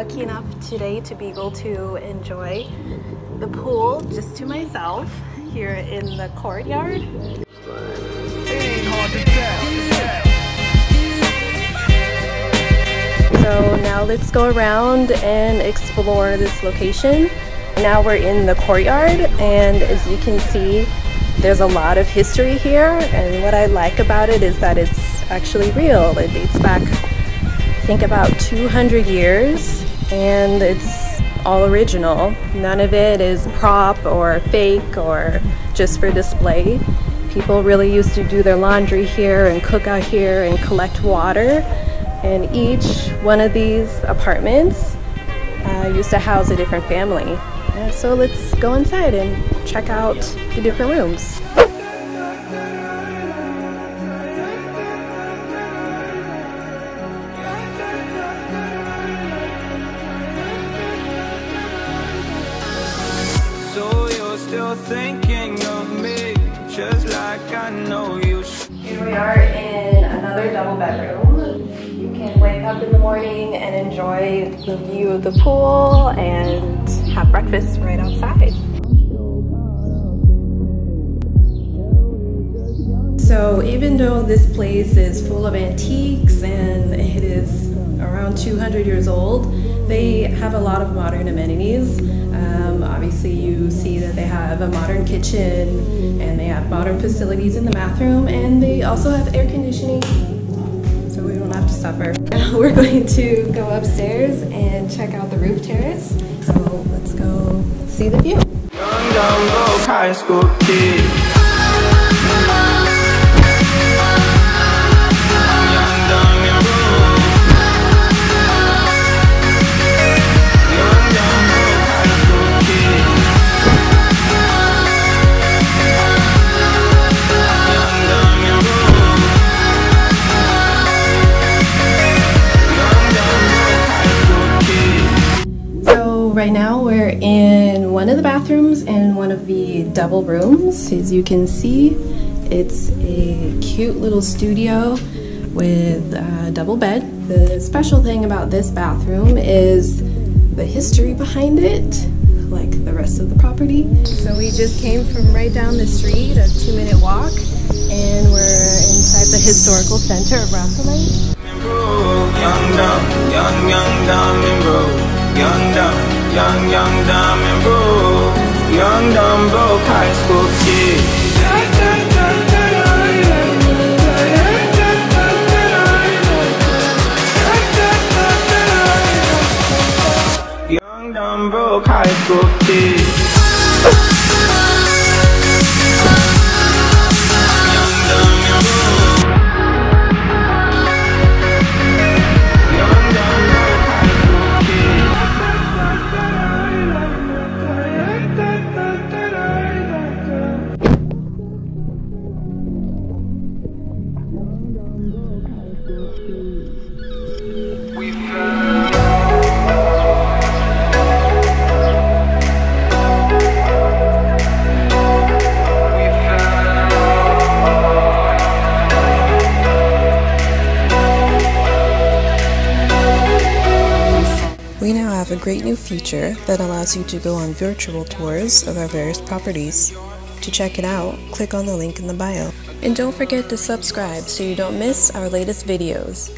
lucky enough today to be able to enjoy the pool just to myself here in the courtyard. So now let's go around and explore this location. Now we're in the courtyard and as you can see there's a lot of history here and what I like about it is that it's actually real. It dates back I think about 200 years and it's all original. None of it is prop or fake or just for display. People really used to do their laundry here and cook out here and collect water and each one of these apartments uh, used to house a different family. Uh, so let's go inside and check out the different rooms. Still thinking of me, just like I know you. Here we are in another double bedroom. You can wake up in the morning and enjoy the view of the pool and have breakfast right outside. So even though this place is full of antiques and it is around 200 years old, they have a lot of modern amenities. Um, obviously you see that they have a modern kitchen and they have modern facilities in the bathroom and they also have air conditioning so we don't have to suffer. Now We're going to go upstairs and check out the roof terrace. So let's go see the view. High school. Right now we're in one of the bathrooms in one of the double rooms. As you can see, it's a cute little studio with a double bed. The special thing about this bathroom is the history behind it, like the rest of the property. So we just came from right down the street, a two minute walk, and we're inside the historical center of Rosalind. Young young dumb and broke, young dumb broke high school kid. Young dumb broke high school kid. We now have a great new feature that allows you to go on virtual tours of our various properties. To check it out, click on the link in the bio. And don't forget to subscribe so you don't miss our latest videos.